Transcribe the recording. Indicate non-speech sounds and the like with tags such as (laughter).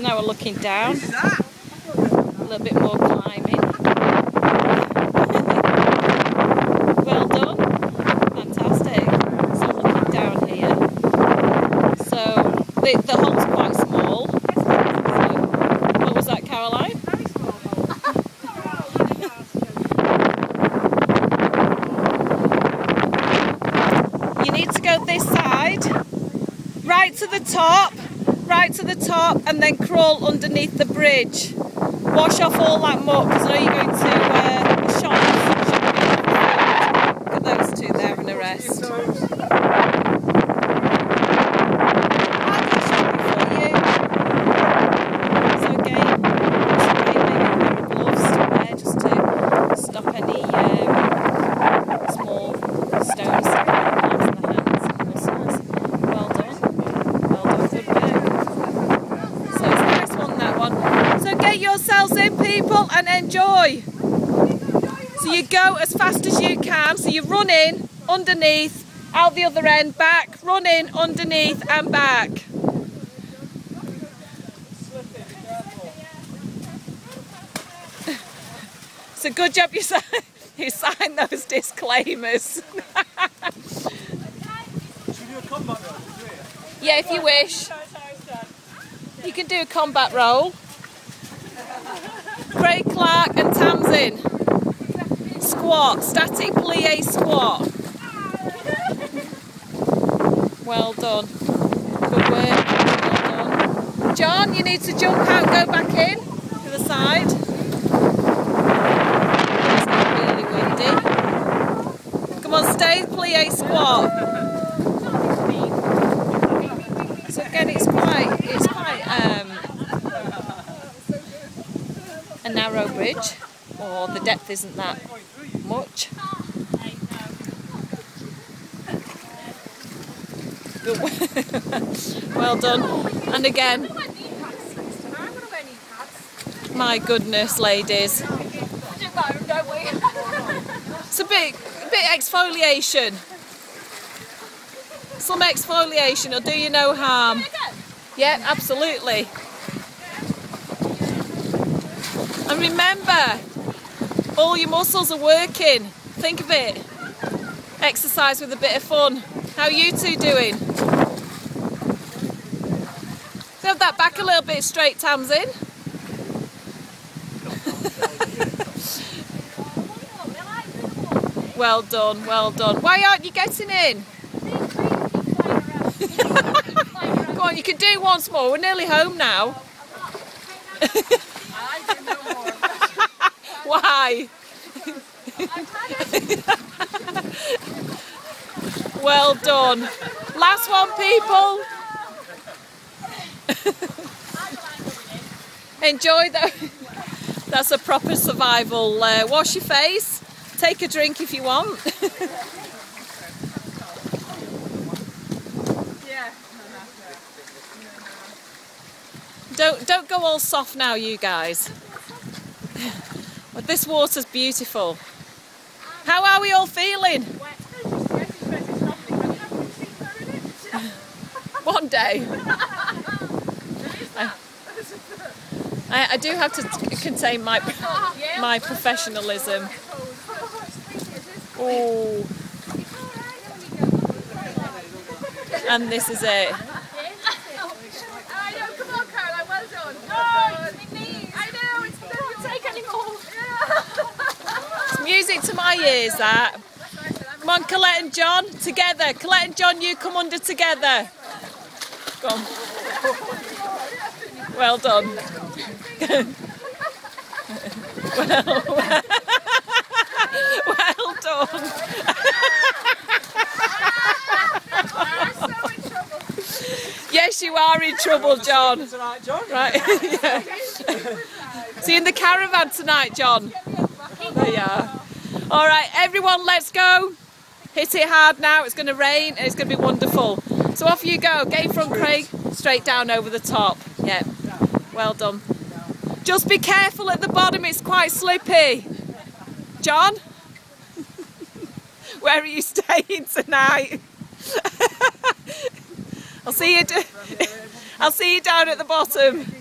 So now we're looking down. A little bit more climbing. (laughs) well done. Fantastic. So looking down here. So the, the hole's quite small. So, what was that, Caroline? You need to go this side, right to the top, right to the top, and then crawl underneath the bridge. Wash off all that muck because I know you're going to uh, the shops. Look at those two there and the rest. I'll go shopping for you. So again, just again, maybe a pair of gloves to wear just to stop any um, small stones sticking out of the hands and muscles. Well done. Well done, good work. So it's a nice one, that one. So get yourselves in, people, and enjoy. So you go as fast as you can. So you run in, underneath, out the other end, back, run in, underneath, and back. So good job you signed, (laughs) you signed those disclaimers. (laughs) Yeah, if you wish. You can do a combat roll. Craig Clark and Tamsin. Squat, static plie squat. Well done. Good work. Well done. John, you need to jump out, go back in to the side. It's not really windy. Come on, stay plie squat. So again, it's quite, it's quite um, narrow bridge, or the depth isn't that much. (laughs) Well done. And again, my goodness, ladies, it's a bit, a bit exfoliation. Some exfoliation will do you no harm. Yeah, absolutely. And remember, all your muscles are working. Think of it. Exercise with a bit of fun. How are you two doing? Have that back a little bit straight, Tamsin. (laughs) Well done, well done. Why aren't you getting in? (laughs) Go on, you can do it once more. We're nearly home now. (laughs) Why? well done. Last one, people. Enjoy that. That's a proper survival. Uh, wash your face. Take a drink if you want. Don't don't go all soft now, you guys. But this water's beautiful. How are we all feeling? (laughs) One day. I, I, do have to contain my my professionalism. Oh. And this is it. I know, come on, Caroline, well done. I know, it doesn't take anymore. It's music to my ears, that. Come on, Colette and John, together. Colette and John, you come under together. Go on. Well done. well, (laughs) well done. Yes, you are in trouble, John. Right. (laughs) yeah. See you in the caravan tonight, John. There you are. All right, everyone, let's go. Hit it hard now. It's going to rain and it's going to be wonderful. So off you go. Get in front, Craig. Straight down over the top. Yeah. Well done. Just be careful at the bottom. It's quite slippy. John, (laughs) where are you staying tonight? (laughs) I'll see you. d- (laughs) I'll see you down at the bottom.